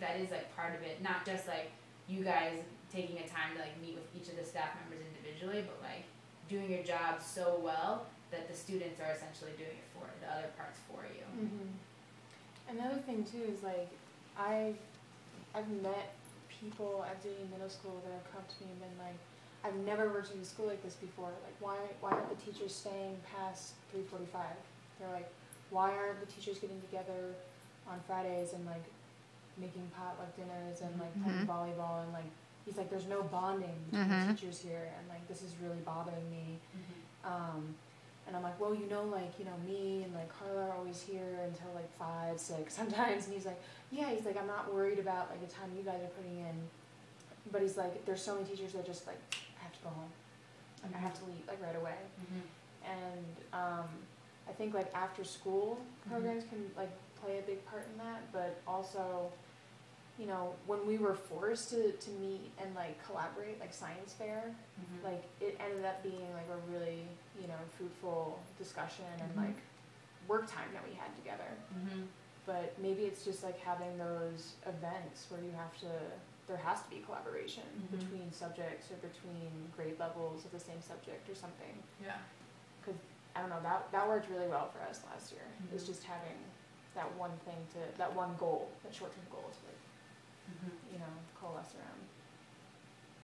that is like part of it, not just like you guys taking a time to like meet with each of the staff members individually, but like doing your job so well that the students are essentially doing it for the other parts for you. Mm-hmm. Another thing too is like I've I've met people at Dewey Middle School that have come to me and been like, I've never worked in a school like this before. Like why why aren't the teachers staying past three forty five? They're like, why aren't the teachers getting together on Fridays and like making potluck dinners and like playing Mhm. volleyball and like he's like there's no bonding between Mhm. teachers here and like this is really bothering me. Um, and I'm like, well, you know, like, you know, me and like Carla are always here until like five, six sometimes. And he's like, yeah, he's like, I'm not worried about like the time you guys are putting in. But he's like, there's so many teachers that just like, I have to go home. Like, I have to leave like right away. And um, I think like after school programs can like play a big part in that. But also, you know, when we were forced to, to meet and like collaborate, like science fair, like it ended up being like a really you know fruitful discussion and Mhm. like work time that we had together Mm-hmm. but maybe it's just like having those events where you have to there has to be collaboration Mhm. between subjects or between grade levels of the same subject or something Yeah. because i don't know that that worked really well for us last year is Mhm. just having that one thing to that one goal that short-term goal to like Mm-hmm. you know